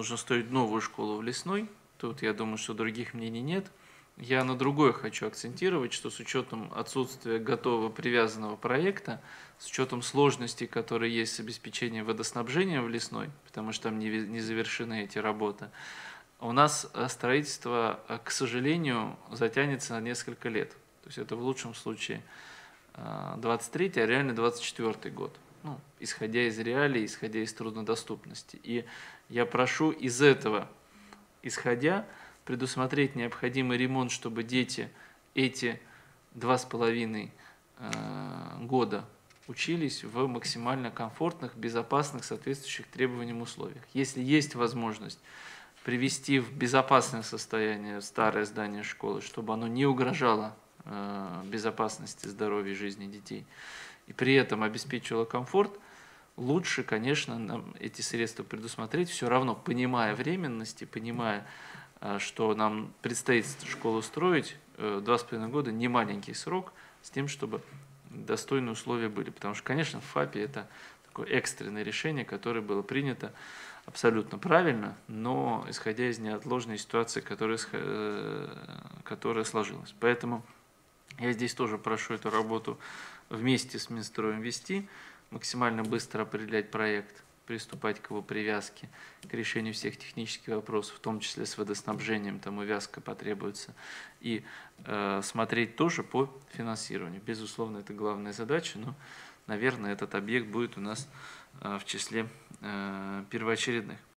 нужно строить новую школу в Лесной. Тут, я думаю, что других мнений нет. Я на другое хочу акцентировать, что с учетом отсутствия готового привязанного проекта, с учетом сложностей, которые есть с обеспечением водоснабжения в Лесной, потому что там не, не завершены эти работы, у нас э, строительство, э, к сожалению, затянется на несколько лет. То есть это в лучшем случае 23 а реально 24 год. Ну, исходя из реалий, исходя из труднодоступности. И я прошу из этого, исходя, предусмотреть необходимый ремонт, чтобы дети эти два с половиной э, года учились в максимально комфортных, безопасных, соответствующих требованиям условиях. Если есть возможность привести в безопасное состояние старое здание школы, чтобы оно не угрожало э, безопасности, здоровью и жизни детей, и при этом обеспечивало комфорт, лучше, конечно, нам эти средства предусмотреть, все равно понимая временности, понимая Э, что нам предстоит школу строить, э, два с половиной года не маленький срок, с тем, чтобы достойные условия были. Потому что, конечно, в ФАПе это такое экстренное решение, которое было принято абсолютно правильно, но исходя из неотложной ситуации, которая, э, которая сложилась. Поэтому я здесь тоже прошу эту работу вместе с Минстроем вести, максимально быстро определять проект, приступать к его привязке, к решению всех технических вопросов, в том числе с водоснабжением, там увязка потребуется, и э, смотреть тоже по финансированию. Безусловно, это главная задача, но, наверное, этот объект будет у нас э, в числе э, первоочередных.